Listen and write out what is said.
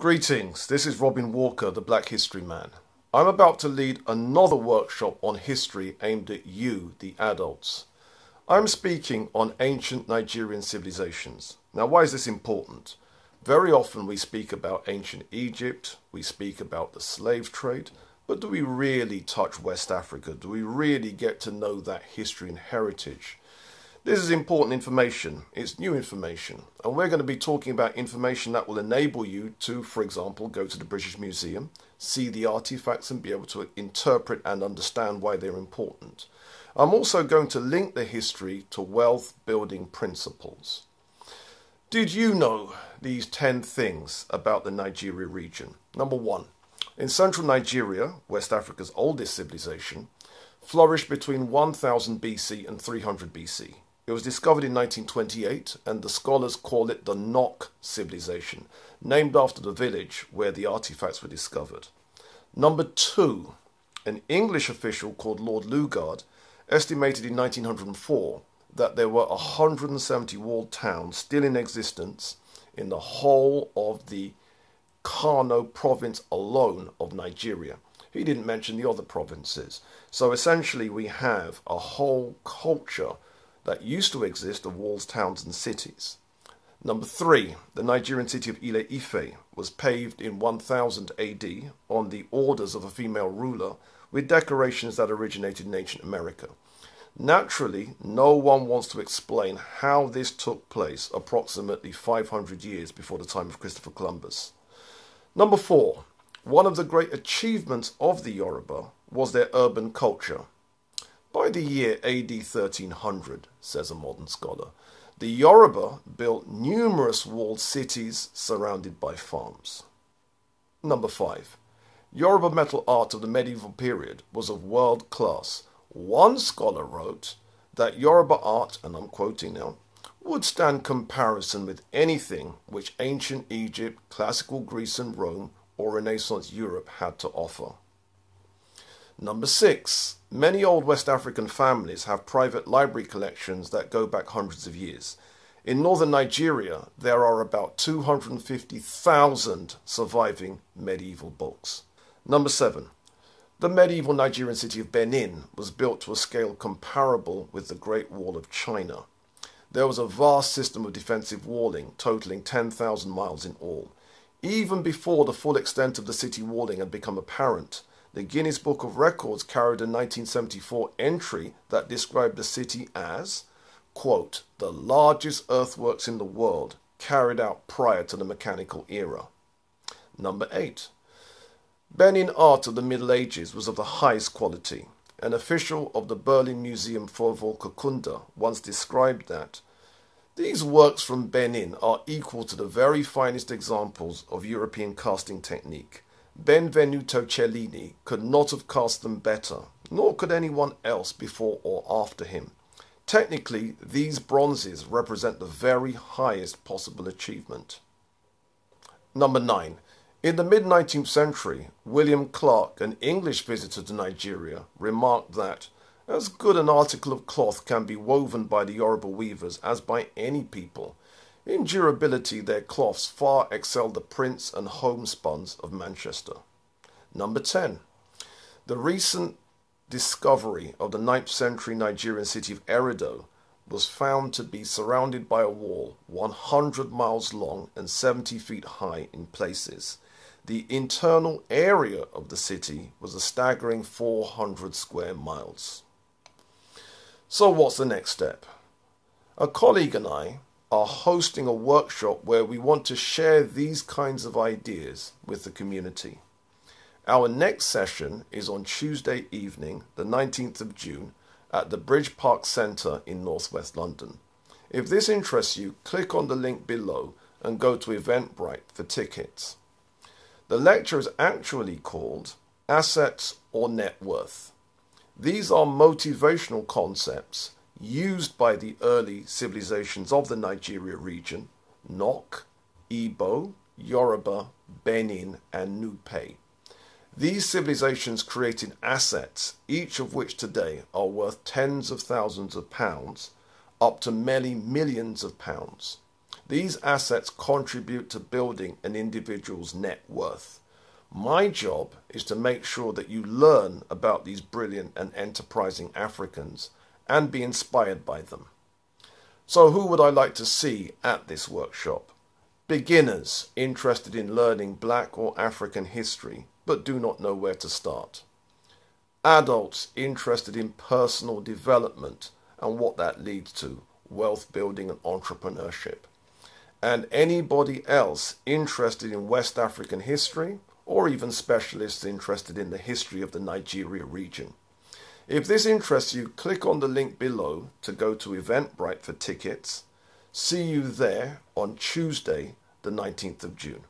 Greetings, this is Robin Walker, the Black History Man. I'm about to lead another workshop on history aimed at you, the adults. I'm speaking on ancient Nigerian civilizations. Now, why is this important? Very often we speak about ancient Egypt, we speak about the slave trade, but do we really touch West Africa? Do we really get to know that history and heritage? This is important information. It's new information. And we're going to be talking about information that will enable you to, for example, go to the British Museum, see the artifacts and be able to interpret and understand why they're important. I'm also going to link the history to wealth building principles. Did you know these 10 things about the Nigeria region? Number one, in central Nigeria, West Africa's oldest civilization, flourished between 1000 BC and 300 BC. It was discovered in 1928, and the scholars call it the Nok civilization, named after the village where the artifacts were discovered. Number two, an English official called Lord Lugard estimated in 1904 that there were 170 walled towns still in existence in the whole of the Kano province alone of Nigeria. He didn't mention the other provinces. So essentially, we have a whole culture that used to exist of walls, towns, and cities. Number three, the Nigerian city of Ile Ife was paved in 1000 AD on the orders of a female ruler with decorations that originated in ancient America. Naturally, no one wants to explain how this took place approximately 500 years before the time of Christopher Columbus. Number four, one of the great achievements of the Yoruba was their urban culture. By the year AD 1300, says a modern scholar, the Yoruba built numerous walled cities surrounded by farms. Number 5. Yoruba metal art of the medieval period was of world class. One scholar wrote that Yoruba art, and I'm quoting now, would stand comparison with anything which ancient Egypt, classical Greece and Rome, or Renaissance Europe had to offer. Number six, many old West African families have private library collections that go back hundreds of years. In northern Nigeria, there are about 250,000 surviving medieval books. Number seven, the medieval Nigerian city of Benin was built to a scale comparable with the Great Wall of China. There was a vast system of defensive walling, totaling 10,000 miles in all. Even before the full extent of the city walling had become apparent, the Guinness Book of Records carried a 1974 entry that described the city as, quote, the largest earthworks in the world carried out prior to the mechanical era. Number 8. Benin art of the Middle Ages was of the highest quality. An official of the Berlin Museum for Volkerkunde once described that these works from Benin are equal to the very finest examples of European casting technique. Benvenuto Cellini could not have cast them better, nor could anyone else before or after him. Technically, these bronzes represent the very highest possible achievement. Number 9. In the mid 19th century, William Clark, an English visitor to Nigeria, remarked that as good an article of cloth can be woven by the Yoruba weavers as by any people, in durability, their cloths far excel the prints and homespuns of Manchester. Number 10. The recent discovery of the 9th century Nigerian city of Eredo was found to be surrounded by a wall 100 miles long and 70 feet high in places. The internal area of the city was a staggering 400 square miles. So, what's the next step? A colleague and I are hosting a workshop where we want to share these kinds of ideas with the community. Our next session is on Tuesday evening, the 19th of June, at the Bridge Park Centre in northwest London. If this interests you, click on the link below and go to Eventbrite for tickets. The lecture is actually called Assets or Net Worth. These are motivational concepts used by the early civilizations of the Nigeria region, Nok, Igbo, Yoruba, Benin, and Nupe. These civilizations created assets, each of which today are worth tens of thousands of pounds, up to many millions of pounds. These assets contribute to building an individual's net worth. My job is to make sure that you learn about these brilliant and enterprising Africans and be inspired by them. So, who would I like to see at this workshop? Beginners interested in learning black or African history but do not know where to start. Adults interested in personal development and what that leads to wealth building and entrepreneurship. And anybody else interested in West African history or even specialists interested in the history of the Nigeria region. If this interests you, click on the link below to go to Eventbrite for tickets. See you there on Tuesday, the 19th of June.